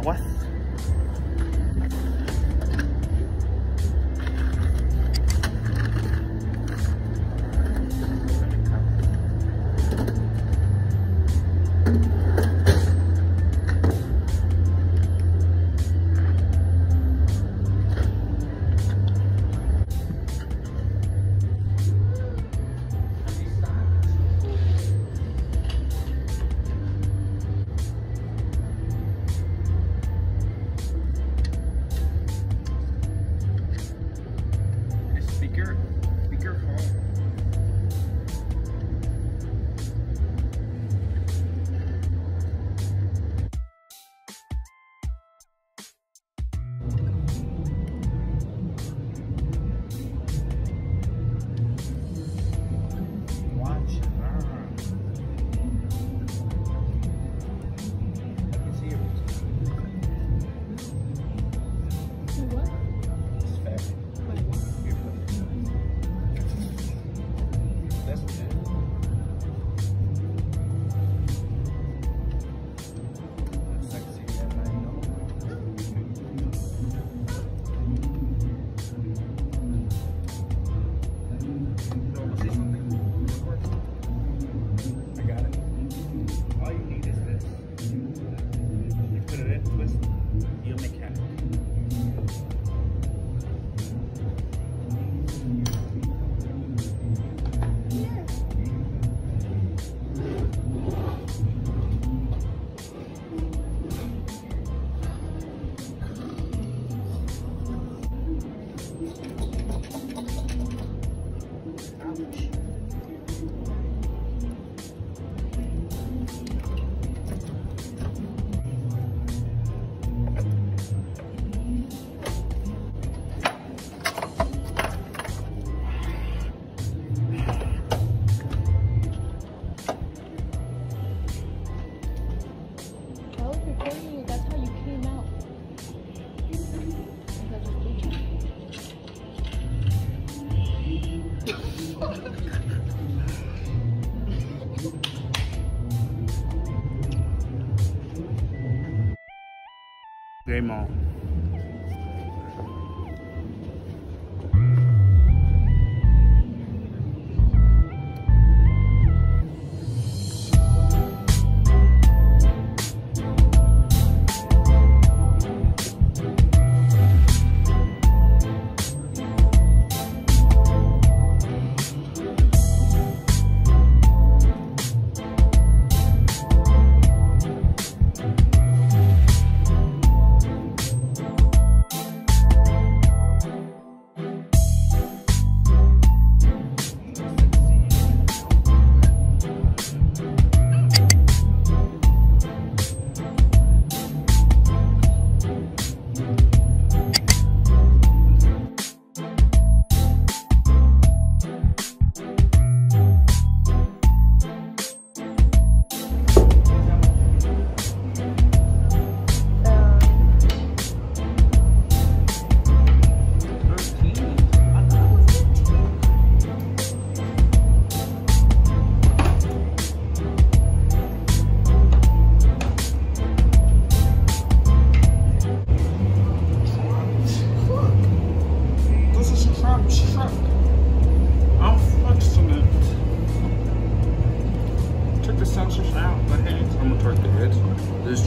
Aguas. Speaker, speaker phone. Game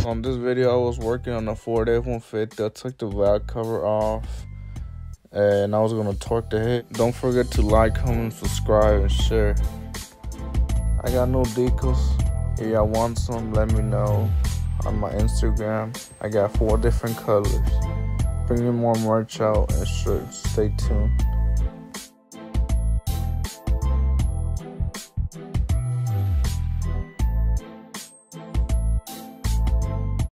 on this video, I was working on a Ford F-150. I took the valve cover off, and I was gonna torque the head. Don't forget to like, comment, subscribe, and share. I got no decals. If y'all want some, let me know on my Instagram. I got four different colors. Bringing more merch out and shirts. Stay tuned.